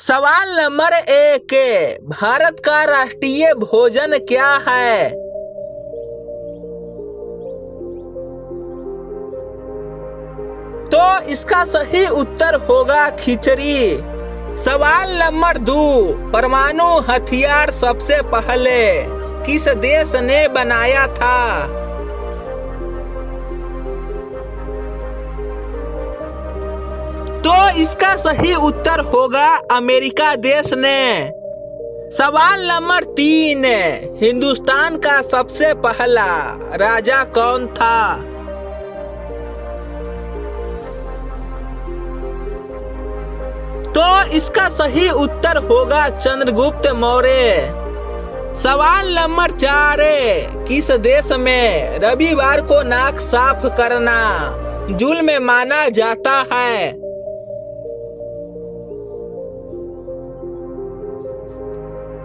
सवाल नंबर एक, भारत का राष्ट्रीय भोजन क्या है? तो इसका सही उत्तर होगा खिचड़ी। सवाल नंबर दो, परमाणु हथियार सबसे पहले किस देश ने बनाया था? तो इसका सही उत्तर होगा अमेरिका देश ने। सवाल नंबर तीन, हिंदुस्तान का सबसे पहला राजा कौन था? तो इसका सही उत्तर होगा चंद्रगुप्त मौर्य। सवाल नंबर चार, किस देश में रविवार को नाक साफ़ करना जुल में माना जाता है?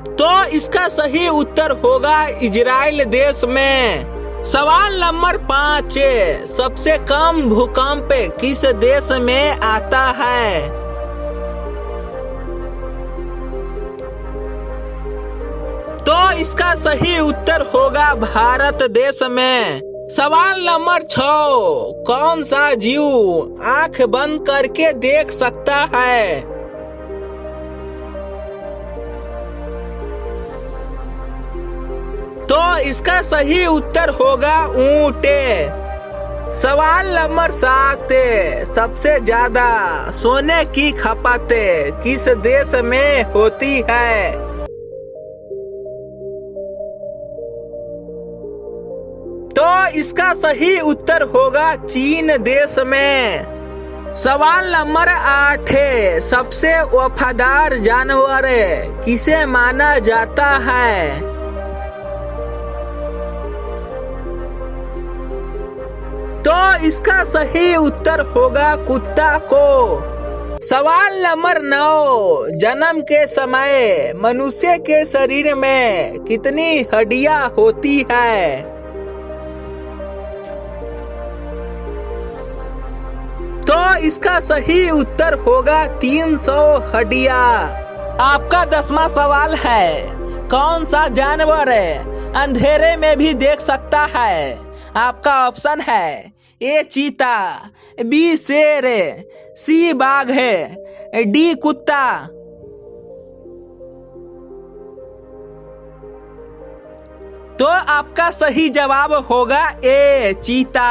तो इसका सही उत्तर होगा इजराइल देश में। सवाल नंबर पाँच, सबसे कम भूकंप किस देश में आता है? तो इसका सही उत्तर होगा भारत देश में। सवाल नंबर छ, कौन सा जीव आँख बंद करके देख सकता है? इसका सही उत्तर होगा ऊंटे। सवाल नंबर सात, सबसे ज़्यादा सोने की खपत किस देश में होती है? तो इसका सही उत्तर होगा चीन देश में। सवाल नंबर आठ, सबसे वफादार जानवर किसे माना जाता है? इसका सही उत्तर होगा कुत्ता को। सवाल नंबर नौ, जन्म के समय मनुष्य के शरीर में कितनी हड्डियाँ होती है? तो इसका सही उत्तर होगा तीन सौ हड्डियाँ। आपका दसवा सवाल है, कौन सा जानवर अंधेरे में भी देख सकता है? आपका ऑप्शन है। ए, चीता, बी, शेर, सी, बाघ है डी, कुत्ता। तो आपका सही जवाब होगा ए, चीता।